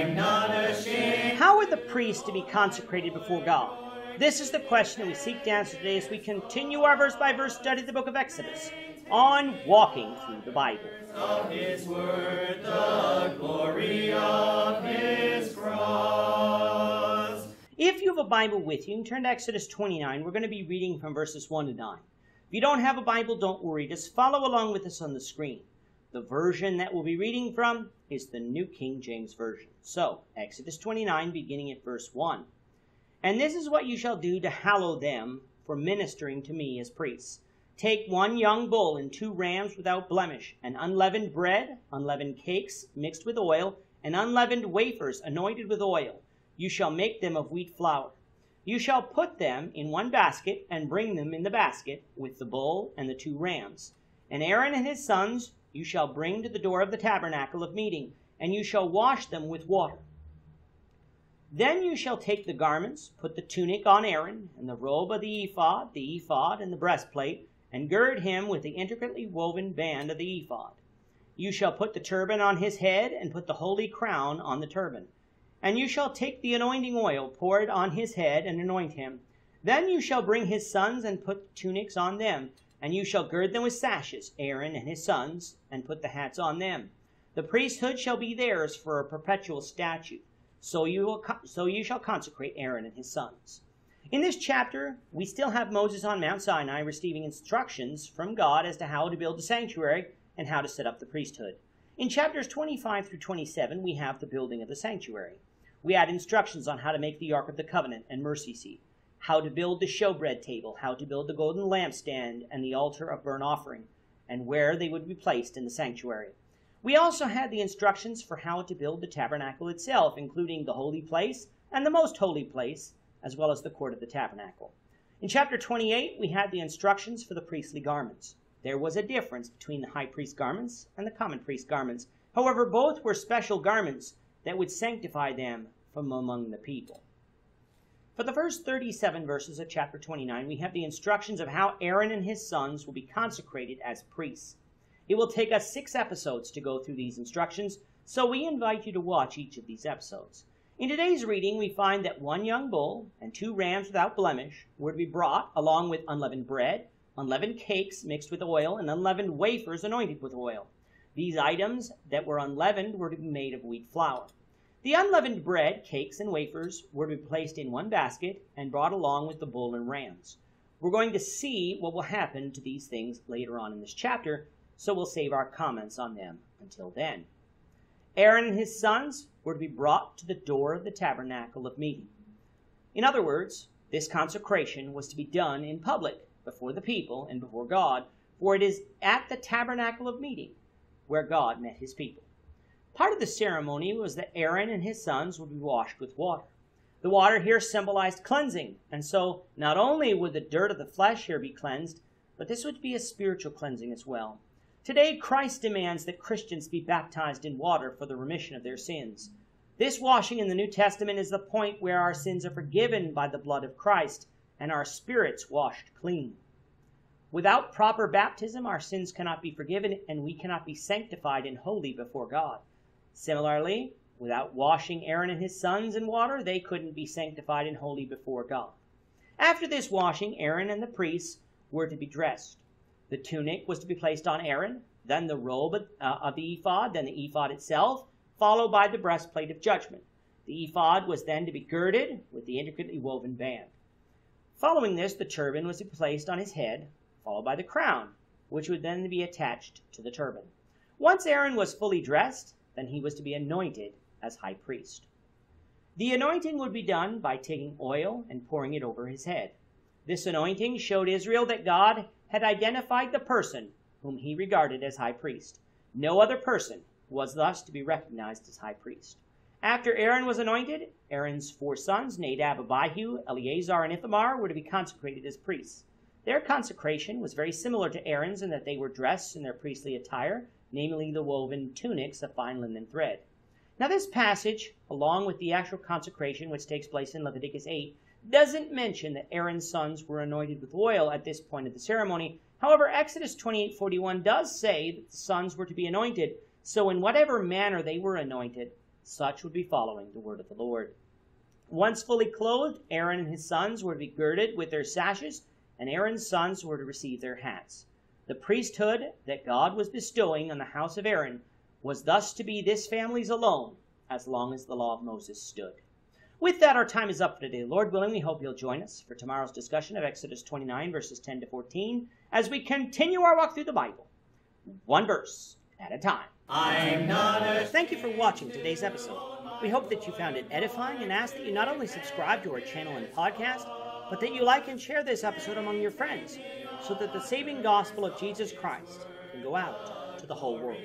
I'm not ashamed. How are the priests to be consecrated before God? This is the question that we seek to answer today as we continue our verse by verse study of the book of Exodus on walking through the Bible. Of his word, the glory of his cross. If you have a Bible with you, you turn to Exodus 29. We're going to be reading from verses 1 to 9. If you don't have a Bible, don't worry. Just follow along with us on the screen. The version that we'll be reading from is the New King James Version. So, Exodus 29, beginning at verse 1. And this is what you shall do to hallow them for ministering to me as priests. Take one young bull and two rams without blemish, and unleavened bread, unleavened cakes mixed with oil, and unleavened wafers anointed with oil. You shall make them of wheat flour. You shall put them in one basket, and bring them in the basket with the bull and the two rams. And Aaron and his sons you shall bring to the door of the tabernacle of meeting, and you shall wash them with water. Then you shall take the garments, put the tunic on Aaron, and the robe of the ephod, the ephod, and the breastplate, and gird him with the intricately woven band of the ephod. You shall put the turban on his head, and put the holy crown on the turban. And you shall take the anointing oil, pour it on his head, and anoint him. Then you shall bring his sons, and put tunics on them, and you shall gird them with sashes, Aaron and his sons, and put the hats on them. The priesthood shall be theirs for a perpetual statute. So you, will, so you shall consecrate Aaron and his sons. In this chapter, we still have Moses on Mount Sinai receiving instructions from God as to how to build the sanctuary and how to set up the priesthood. In chapters 25 through 27, we have the building of the sanctuary. We had instructions on how to make the Ark of the Covenant and mercy seat, how to build the showbread table, how to build the golden lampstand and the altar of burnt offering, and where they would be placed in the sanctuary. We also had the instructions for how to build the tabernacle itself, including the holy place and the most holy place, as well as the court of the tabernacle. In chapter 28, we had the instructions for the priestly garments. There was a difference between the high priest garments and the common priest garments. However, both were special garments that would sanctify them from among the people. For the first 37 verses of chapter 29, we have the instructions of how Aaron and his sons will be consecrated as priests. It will take us six episodes to go through these instructions, so we invite you to watch each of these episodes. In today's reading, we find that one young bull and two rams without blemish were to be brought, along with unleavened bread, unleavened cakes mixed with oil, and unleavened wafers anointed with oil. These items that were unleavened were to be made of wheat flour. The unleavened bread, cakes, and wafers were to be placed in one basket and brought along with the bull and rams. We're going to see what will happen to these things later on in this chapter, so we'll save our comments on them until then. Aaron and his sons were to be brought to the door of the tabernacle of meeting. In other words, this consecration was to be done in public before the people and before God, for it is at the tabernacle of meeting where God met his people. Part of the ceremony was that Aaron and his sons would be washed with water. The water here symbolized cleansing, and so not only would the dirt of the flesh here be cleansed, but this would be a spiritual cleansing as well. Today, Christ demands that Christians be baptized in water for the remission of their sins. This washing in the New Testament is the point where our sins are forgiven by the blood of Christ and our spirits washed clean. Without proper baptism, our sins cannot be forgiven and we cannot be sanctified and holy before God. Similarly, without washing Aaron and his sons in water, they couldn't be sanctified and holy before God. After this washing, Aaron and the priests were to be dressed. The tunic was to be placed on Aaron, then the robe uh, of the ephod, then the ephod itself, followed by the breastplate of judgment. The ephod was then to be girded with the intricately woven band. Following this, the turban was to be placed on his head, followed by the crown, which would then be attached to the turban. Once Aaron was fully dressed, then he was to be anointed as high priest. The anointing would be done by taking oil and pouring it over his head. This anointing showed Israel that God had identified the person whom he regarded as high priest. No other person was thus to be recognized as high priest. After Aaron was anointed, Aaron's four sons, Nadab, Abihu, Eleazar, and Ithamar, were to be consecrated as priests. Their consecration was very similar to Aaron's in that they were dressed in their priestly attire, namely the woven tunics of fine linen thread. Now, this passage, along with the actual consecration which takes place in Leviticus 8, doesn't mention that Aaron's sons were anointed with oil at this point of the ceremony. However, Exodus 28:41 does say that the sons were to be anointed, so in whatever manner they were anointed, such would be following the word of the Lord. Once fully clothed, Aaron and his sons were to be girded with their sashes, and Aaron's sons were to receive their hats. The priesthood that God was bestowing on the house of Aaron was thus to be this family's alone as long as the law of Moses stood. With that, our time is up for today. Lord willing, we hope you'll join us for tomorrow's discussion of Exodus 29, verses 10 to 14, as we continue our walk through the Bible, one verse at a time. I'm not ashamed. Thank you for watching today's episode. We hope that you found it edifying and ask that you not only subscribe to our channel and podcast, but that you like and share this episode among your friends so that the saving gospel of Jesus Christ can go out to the whole world.